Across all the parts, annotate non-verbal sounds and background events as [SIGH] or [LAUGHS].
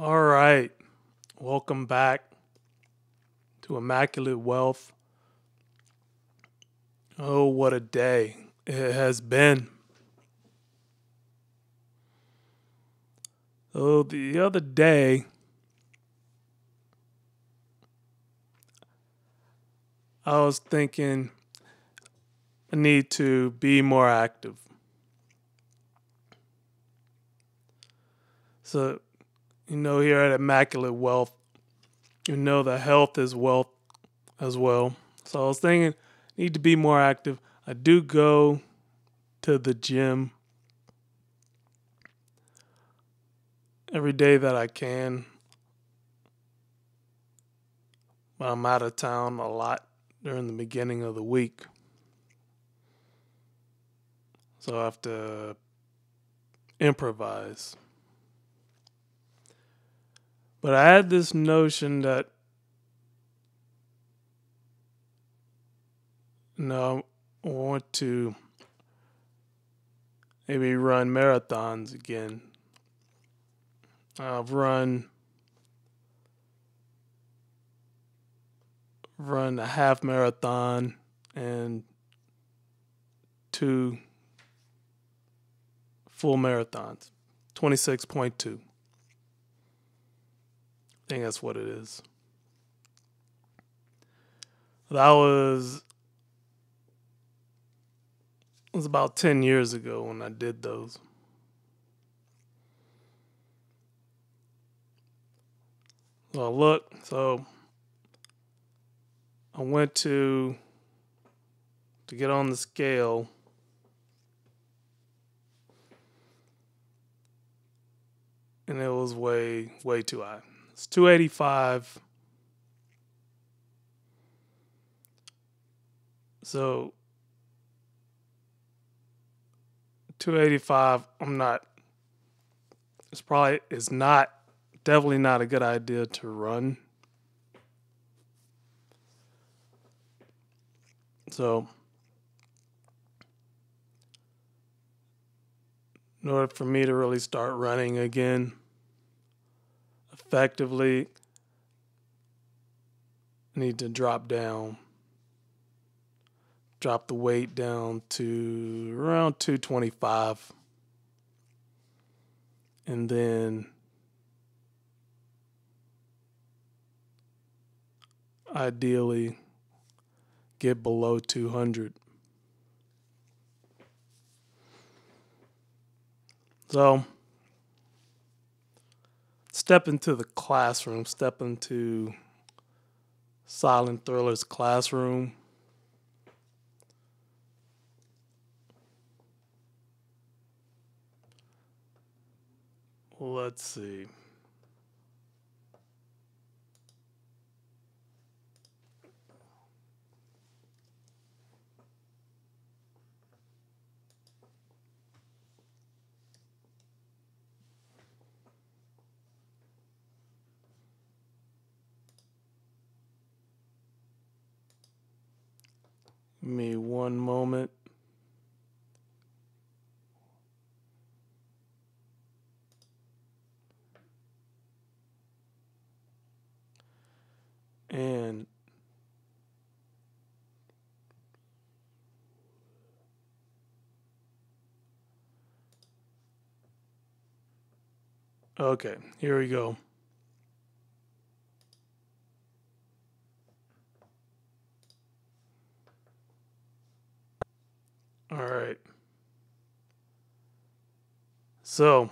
All right. Welcome back to Immaculate Wealth. Oh, what a day it has been. Oh, the other day, I was thinking I need to be more active. So, you know, here at Immaculate Wealth, you know that health is wealth as well. So I was thinking, need to be more active. I do go to the gym every day that I can. But I'm out of town a lot during the beginning of the week. So I have to improvise. But I had this notion that know, I want to maybe run marathons again. I've run run a half marathon and two full marathons. 26.2. I think that's what it is. That was it was about 10 years ago when I did those. So look, so I went to to get on the scale and it was way way too high. It's 285. So 285, I'm not it's probably it's not definitely not a good idea to run. So in order for me to really start running again, effectively need to drop down drop the weight down to around 225 and then ideally get below 200 so step into the classroom, step into Silent Thriller's classroom. Let's see. Me one moment. And okay, here we go. All right. So,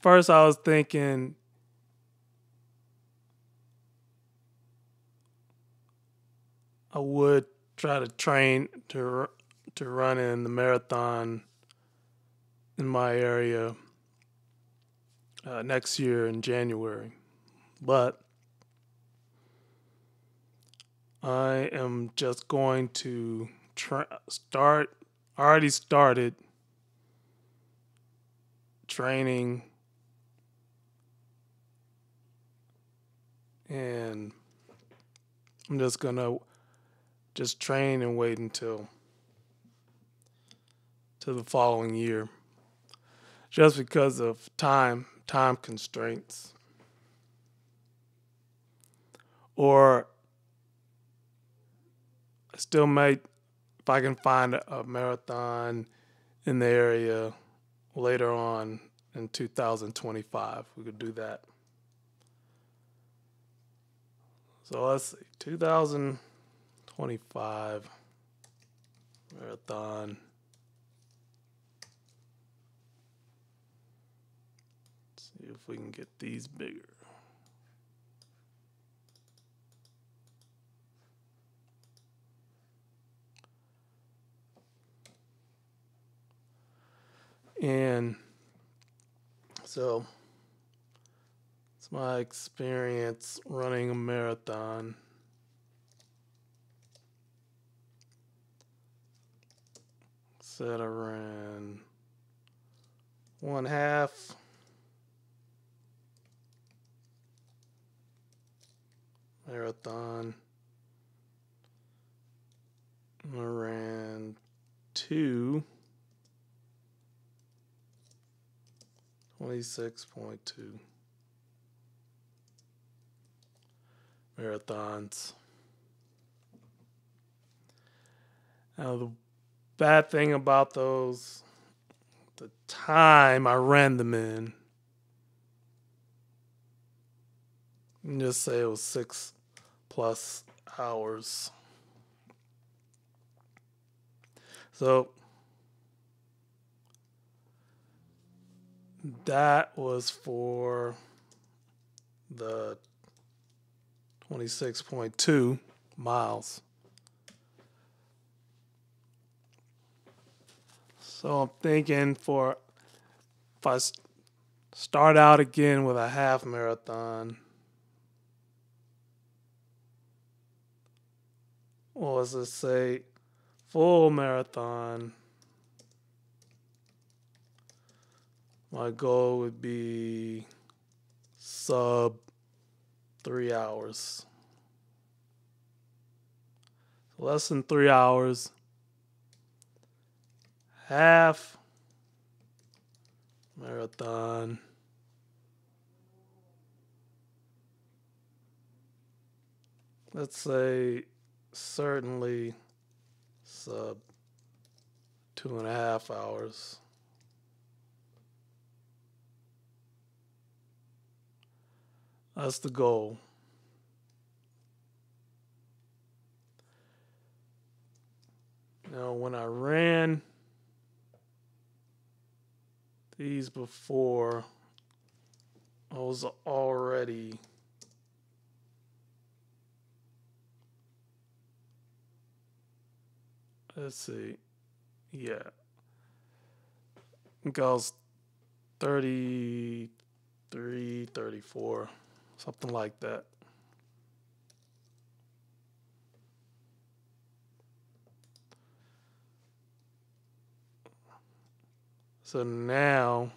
first I was thinking I would try to train to to run in the marathon in my area uh, next year in January, but I am just going to tra- start. Already started training and I'm just gonna just train and wait until to the following year. just because of time time constraints. Or I still might if I can find a marathon in the area later on in 2025, we could do that. So let's see, 2025 marathon. Let's see if we can get these bigger. And so it's my experience running a marathon. Said I ran one half. Marathon. I ran two. 26.2 marathons. Now, the bad thing about those, the time I ran them in, just say it was six plus hours. So, that was for the 26.2 miles. So I'm thinking for if I start out again with a half marathon, or let's just say full marathon. My goal would be sub three hours. Less than three hours. Half marathon. Let's say certainly sub two and a half hours. That's the goal. Now, when I ran these before, I was already let's see, yeah, I think I was 33, 34 something like that. So now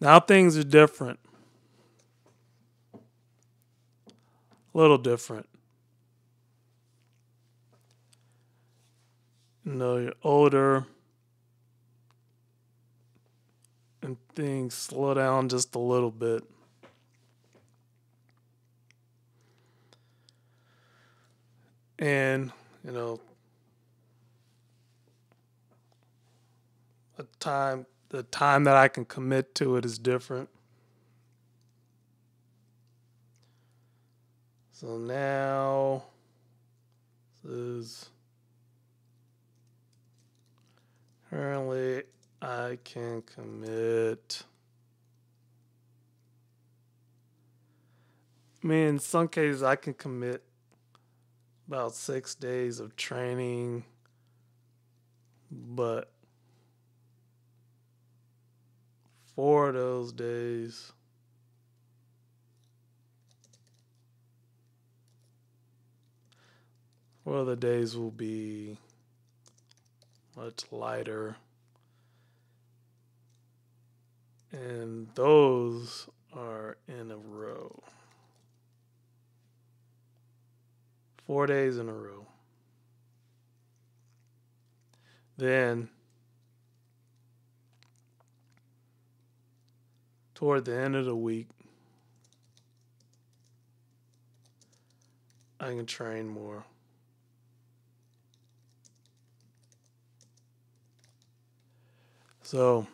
now things are different. A little different. You know, you're older and things slow down just a little bit. And, you know, the time the time that I can commit to it is different. So now this is currently I can commit. I mean, in some cases, I can commit about six days of training, but four of those days. Of the days will be much lighter. And those are in a row. Four days in a row. Then, toward the end of the week, I can train more. So,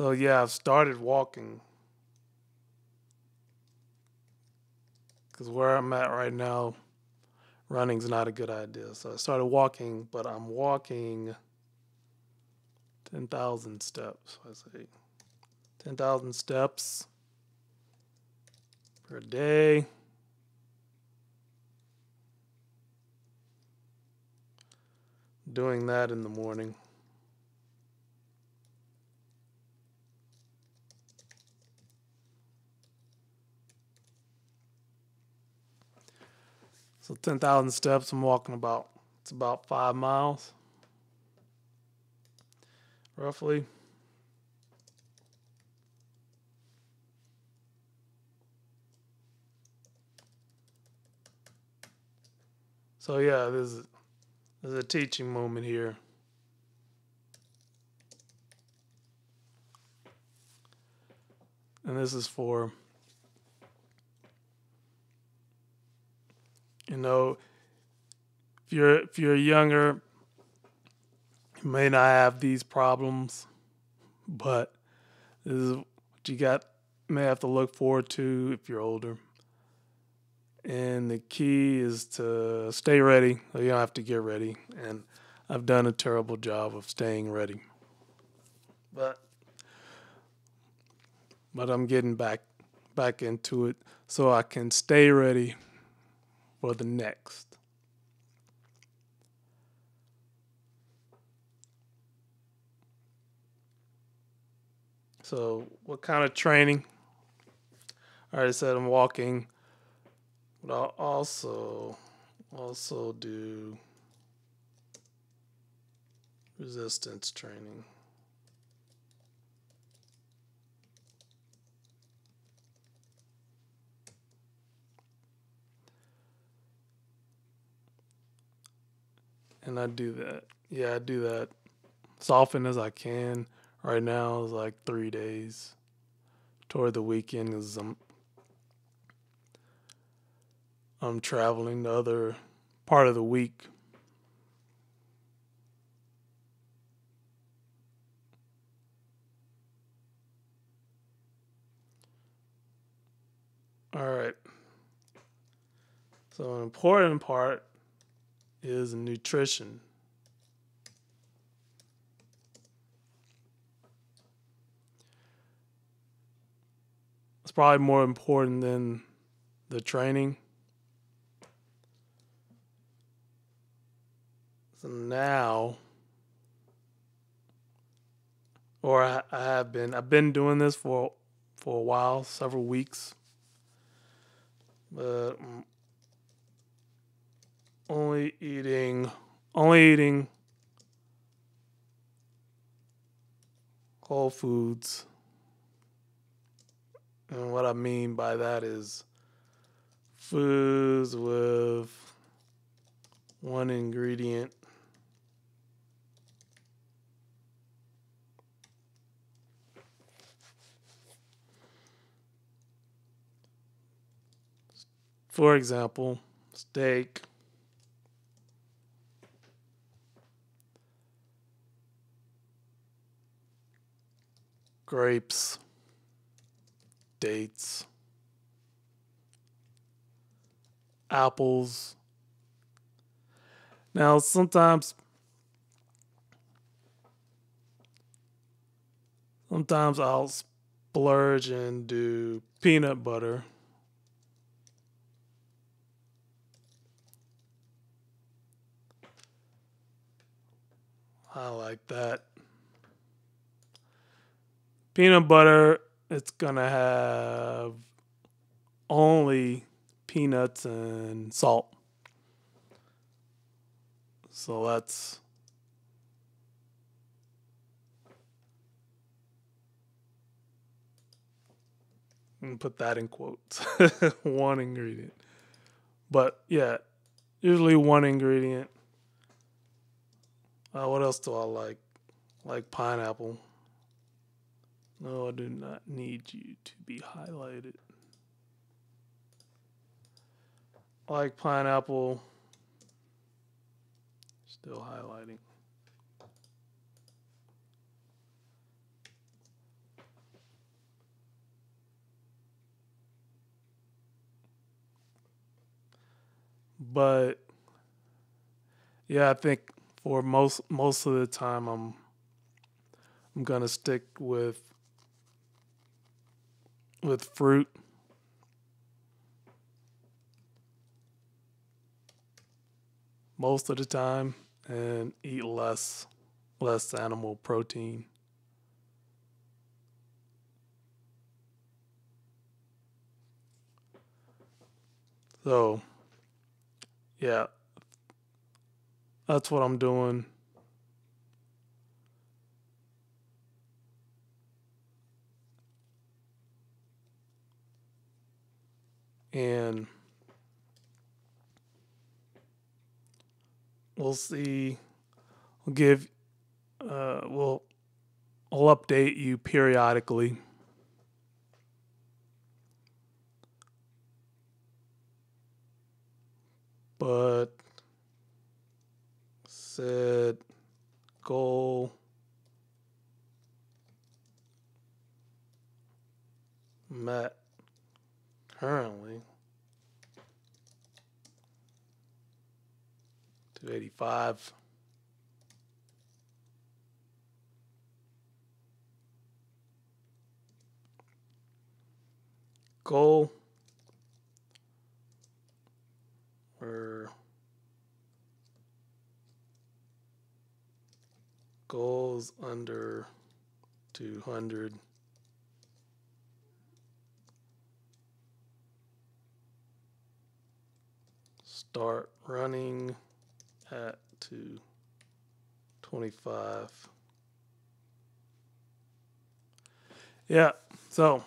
so yeah, I've started walking because where I'm at right now, running's not a good idea. So I started walking, but I'm walking 10,000 steps. I say 10,000 steps per day. Doing that in the morning. So 10,000 steps, I'm walking about, it's about five miles, roughly. So yeah, there's there's a teaching moment here. And this is for know, if you're if you're younger, you may not have these problems, but this is what you got may have to look forward to if you're older. And the key is to stay ready. You don't have to get ready. And I've done a terrible job of staying ready. But but I'm getting back back into it so I can stay ready for the next. So, what kind of training? I already said I'm walking, but I'll also also do resistance training. And I do that. Yeah, I do that as often as I can. Right now is like three days. Toward the weekend is I'm I'm traveling the other part of the week. All right. So an important part is nutrition. It's probably more important than the training. So now, or I, have been, I've been doing this for for a while, several weeks, but only eating only eating whole foods. And what I mean by that is foods with one ingredient For example, steak, grapes, dates, apples. Now, sometimes, sometimes I'll splurge and do peanut butter. I like that peanut butter it's gonna have only peanuts and salt so that's and put that in quotes [LAUGHS] one ingredient but yeah usually one ingredient Uh, what else do I like? Like pineapple. No, I do not need you to be highlighted. Like pineapple. Still highlighting. But yeah, I think for most most of the time I'm I'm gonna stick with with fruit. Most of the time and eat less less animal protein. So yeah, that's what I'm doing. And we'll see. We'll give, uh, we'll, I'll update you periodically. But said goal met currently. 285 goal or goals under 200 start running at 225 yeah so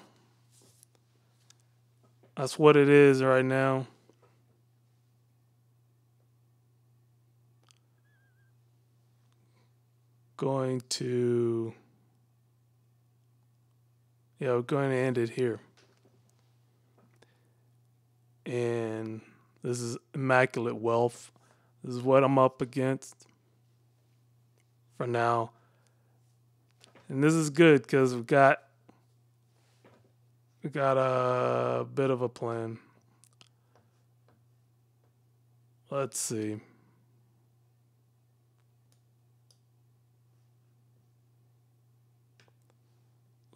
that's what it is right now. Going to yeah we're going to end it here. And this is immaculate wealth. This is what i'm up against for now. And this is good because we've got we got a bit of a plan. Let's see.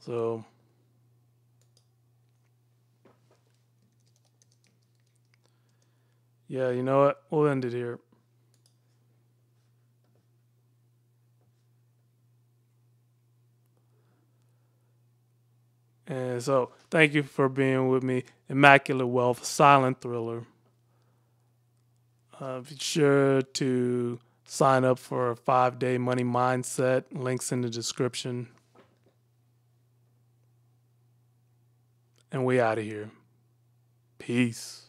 So yeah, you know what? We'll end it here. And so, thank you for being with me. Immaculate Wealth, silent thriller. Uh, be sure to sign up for a five day money mindset. Links in the description. And we out of here. Peace.